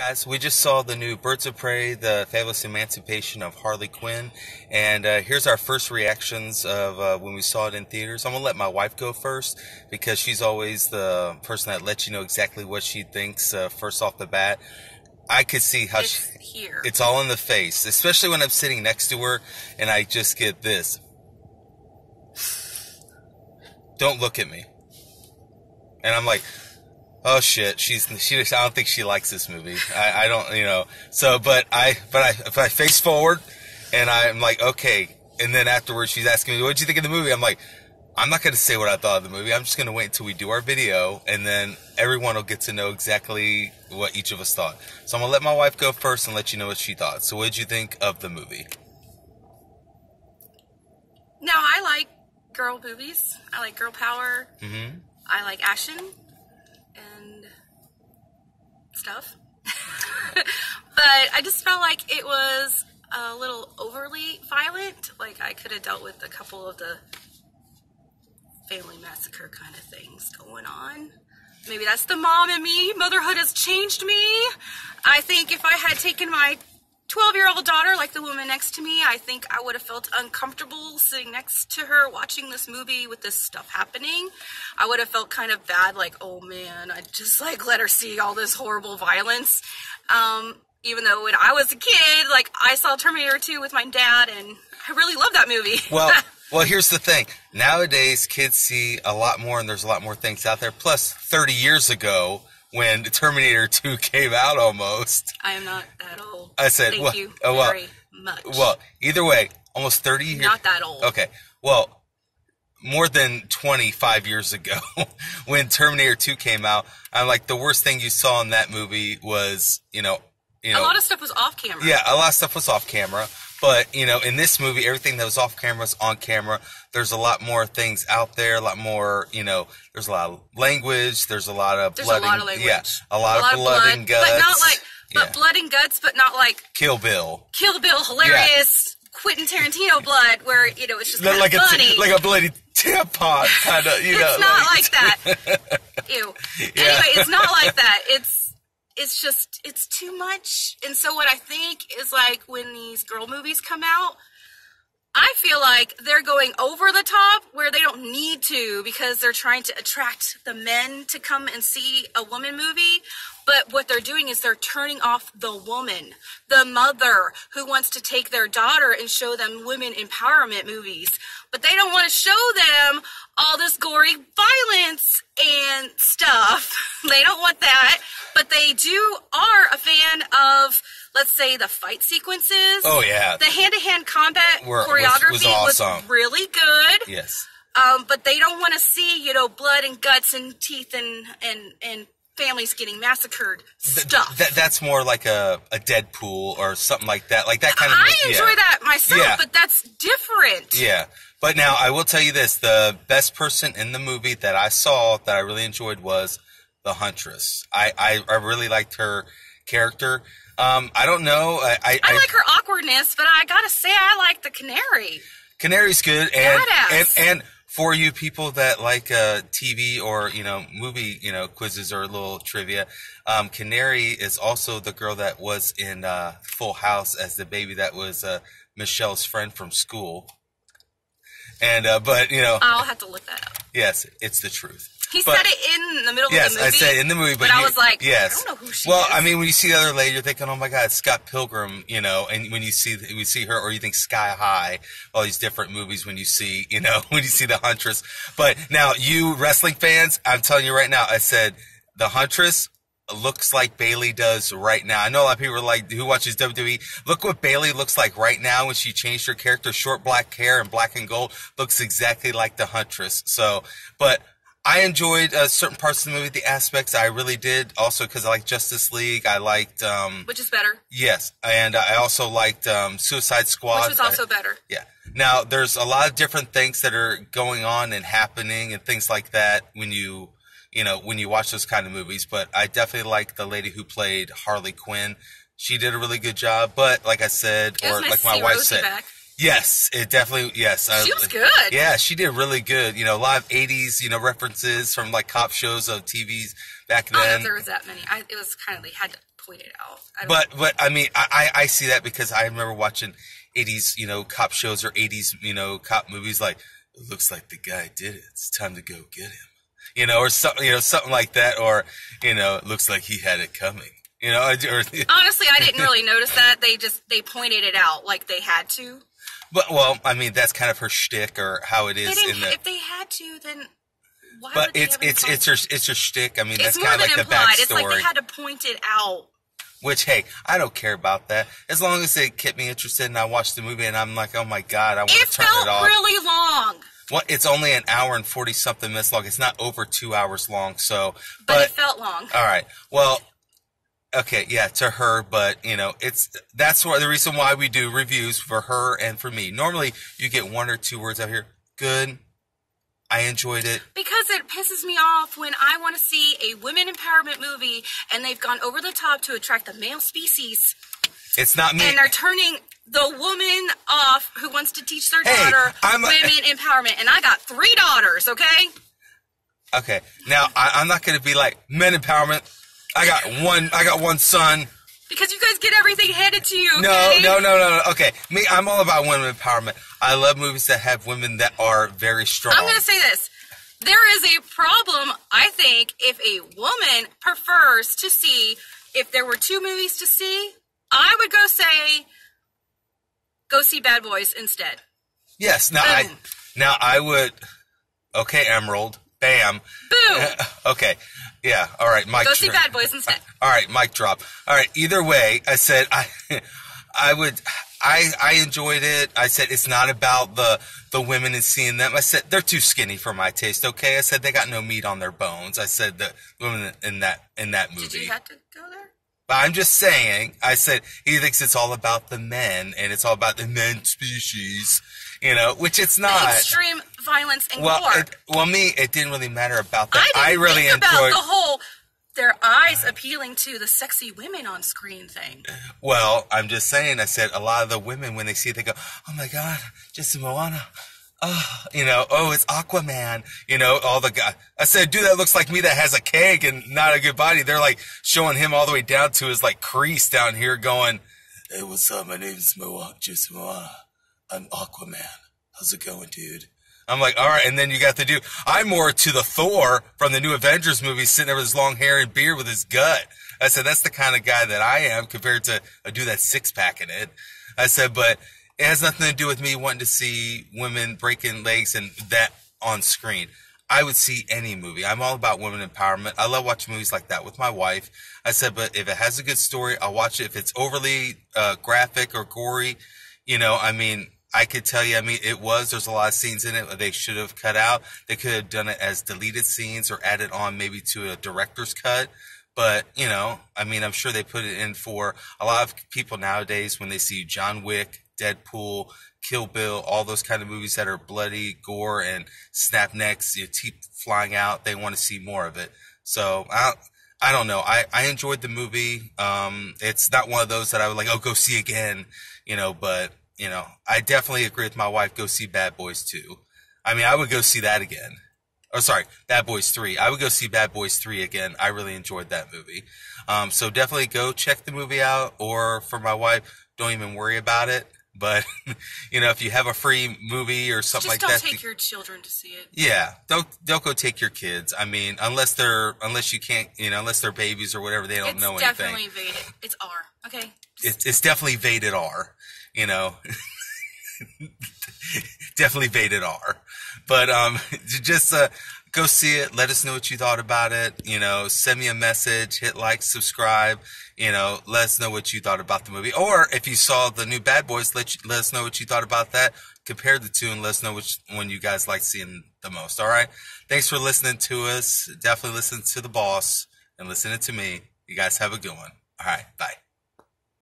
Guys, we just saw the new Birds of Prey, the fabulous emancipation of Harley Quinn, and uh, here's our first reactions of uh, when we saw it in theaters. I'm gonna let my wife go first because she's always the person that lets you know exactly what she thinks uh, first off the bat. I could see how It's she, here. it's all in the face, especially when I'm sitting next to her and I just get this. Don't look at me. And I'm like, oh shit, she's she. I don't think she likes this movie. I, I don't, you know. So, but I, but I, if I face forward, and I'm like, okay. And then afterwards, she's asking me, what did you think of the movie? I'm like, I'm not going to say what I thought of the movie. I'm just going to wait until we do our video, and then everyone will get to know exactly what each of us thought. So I'm going to let my wife go first and let you know what she thought. So, what did you think of the movie? Now I like girl movies. I like girl power. Mm-hmm. I like action and stuff. but I just felt like it was a little overly violent. Like I could have dealt with a couple of the family massacre kind of things going on. Maybe that's the mom in me. Motherhood has changed me. I think if I had taken my 12 year old daughter, like the woman next to me, I think I would have felt uncomfortable sitting next to her watching this movie with this stuff happening. I would have felt kind of bad, like, oh man, I just like let her see all this horrible violence. Um, even though when I was a kid, like I saw Terminator 2 with my dad, and I really love that movie. Well, well, here's the thing. Nowadays, kids see a lot more, and there's a lot more things out there. Plus, 30 years ago, when Terminator 2 came out, almost. I am not that old. I said, thank well- you oh, well- very much. Well, either way, almost 30 years. not that old. Okay. Well, more than 25 years ago, when Terminator 2 came out, I'm like, the worst thing you saw in that movie was, you know, you know, a lot of stuff was off camera. yeah, a lot of stuff was off camera. But, you know, in this movie, everything that was off camera is on camera. There's a lot more things out there, a lot more, you know, there's a lot of language, there's a lot of There's blood a lot and- of language. Yeah, a lot, of blood, and guts. but not like, but Yeah. blood and guts, but not like Kill Bill. Kill Bill, hilarious Quentin Tarantino blood, where you know it's just kind like of a, funny. like a bloody tampon, kind of, you know. it's not like that. Ew. Yeah. Anyway, it's not like that. It's it's just it's too much. And so what I think is like when these girl movies come out, I feel like they're going over the top where they don't need to because they're trying to attract the men to come and see a woman movie. But what they're doing is they're turning off the woman, the mother who wants to take their daughter and show them women empowerment movies. But they don't want to show them all this gory violence and stuff. they don't want that. But they do are a fan of, let's say, the fight sequences. Oh, yeah. The hand-to-hand combat Were- choreography was awesome. really good. Yes. Um, but they don't want to see, you know, blood and guts and teeth and and and families getting massacred Th- stuff. That's more like a, a Deadpool or something like that. Like that kind of. I enjoy yeah. that myself, Yeah. but that's different. Yeah. But now I will tell you this: the best person in the movie that I saw that I really enjoyed was the Huntress. I I, I really liked her character. Um, I don't know. I, I, I like her awkwardness, but I gotta say, I like the canary. Canary's good, and and and for you people that like uh, TV or you know movie you know quizzes or a little trivia, um, Canary is also the girl that was in uh, Full House as the baby that was uh, Michelle's friend from school. And uh, but you know, I'll have to look that up. yes, it's the truth. He But- said it in the middle Yes, of the movie. Yes, I said in the movie, but, but I was like, yes. I don't know who she well, is. I mean, when you see the other lady, you're thinking, "Oh my God, Scott Pilgrim," you know, and when you see we see her, or you think Sky High, all these different movies. When you see, you know, when you see the Huntress. But now, you wrestling fans, I'm telling you right now, I said the Huntress looks like Bayley does right now. I know a lot of people are like, who watches WWE? Look what Bayley looks like right now when she changed her character, short black hair and black and gold, looks exactly like the Huntress. So, but I enjoyed uh, certain parts of the movie, the aspects I really did. Also, because I like Justice League, I liked, um, which is better. yes, and I also liked um, Suicide Squad. Which was also better. Yeah. Now, there's a lot of different things that are going on and happening and things like that when you, you know, when you watch those kind of movies. But I definitely like the lady who played Harley Quinn. She did a really good job. But like I said, or nice like my wife Rosie said, back. Yes, it definitely. Yes, She was good. Yeah, she did really good. You know, a lot of '80s, you know, references from like cop shows of TVs back I don't know then. if there was that many. I, it was kind of they had to point it out. I don't But but I mean, I, I I see that because I remember watching '80s, you know, cop shows or '80s, you know, cop movies. Like, it looks like the guy did it. It's time to go get him. You know, or something, you know, something like that, or you know, it looks like he had it coming. You know, or, Honestly, I didn't really notice that. They just they pointed it out like they had to. But well, I mean, that's kind of her shtick or how it is in the. if they had to, then why But would it's it's it's her it's her shtick. I mean, It's that's kind of like the implied. It's like they had to point it out. Which hey, I don't care about that as long as it kept me interested and I watched the movie and I'm like, oh my god, I want It to turn felt it off. really long, Well, it's only an hour and forty something minutes long. It's not over two hours long. So, but, but, it felt long. all right, well, okay, yeah, to her, but you know, it's that's why the reason why we do reviews for her and for me. Normally, you get one or two words out here. Good. I enjoyed it. Because it pisses me off when I want to see a women empowerment movie and they've gone over the top to attract the male species It's not me. and they're turning the woman off who wants to teach their Hey, daughter I'm a- women empowerment. And I got three daughters, okay? Okay, now I, I'm not going to be like men empowerment. I got one. I got one son. Because you guys get everything handed to you. No, okay? no, no, no, no. Okay, me, I'm all about women empowerment. I love movies that have women that are very strong. I'm going to say this. There is a problem, I think, if a woman prefers to see, if there were two movies to see, I would go say, go see Bad Boys instead. yes. Now I, now I would. Okay, Emerald. Bam. Boom! Okay. Yeah. All right, Mike. Go see Bad Boys instead. All right, mic drop. All right. Either way, I said I, I would. I I enjoyed it. I said it's not about the the women and seeing them. I said they're too skinny for my taste. Okay. I said they got no meat on their bones. I said the women in that in that movie. Did you have to go there? But I'm just saying. I said he thinks it's all about the men and it's all about the men species. You know, which it's not. Extreme violence and Well, gore. it, well, me, it didn't really matter about that. I didn't really enjoyed. the whole their eyes appealing to the sexy women on screen thing. Well, I'm just saying. I said a lot of the women when they see it, they go, "Oh my God, Jason Momoa." Oh, you know, oh, it's Aquaman. You know, all the guy. I said, dude, that looks like me that has a keg and not a good body. They're like showing him all the way down to his like crease down here, going, "Hey, what's up? My name name's Moana, Jason Momoa. I'm Aquaman. How's it going, dude?" I'm like, all right, and then you got the dude. I'm more to the Thor from the new Avengers movie, sitting there with his long hair and beard with his gut. I said, that's the kind of guy that I am compared to a dude that's six pack in it. I said, but it has nothing to do with me wanting to see women breaking legs and that on screen. I would see any movie. I'm all about women empowerment. I love watching movies like that with my wife. I said, but if it has a good story, I'll watch it. If it's overly uh, graphic or gory, you know, I mean, I could tell you, I mean, it was, there's a lot of scenes in it that they should have cut out. They could have done it as deleted scenes or added on maybe to a director's cut. But, you know, I mean, I'm sure they put it in for a lot of people nowadays when they see John Wick, Deadpool, Kill Bill, all those kind of movies that are bloody, gore, and snap necks, your teeth flying out. They want to see more of it. So I, I don't know. I, I enjoyed the movie. Um, it's not one of those that I would like, oh, go see again, you know, but, you know, I definitely agree with my wife. Go see Bad Boys 2. I mean, I would go see that again. Oh, sorry, Bad Boys 3. I would go see Bad Boys 3 again. I really enjoyed that movie. Um, so definitely go check the movie out. Or for my wife, don't even worry about it. But, you know, if you have a free movie or something Just like don't that. take your children to see it. Yeah, don't don't go take your kids. I mean, unless they're unless you can't, you know, unless they're babies or whatever, they don't it's know definitely anything. rated. It's R. Okay. It's it's definitely rated R. You know, definitely rated R. But um, just uh, go see it. Let us know what you thought about it. You know, send me a message. Hit like, subscribe. You know, let us know what you thought about the movie. Or if you saw the new Bad Boys, let you, let us know what you thought about that. Compare the two and let us know which one you guys like seeing the most. All right. Thanks for listening to us. Definitely listen to the boss and listening to me. You guys have a good one. All right. Bye.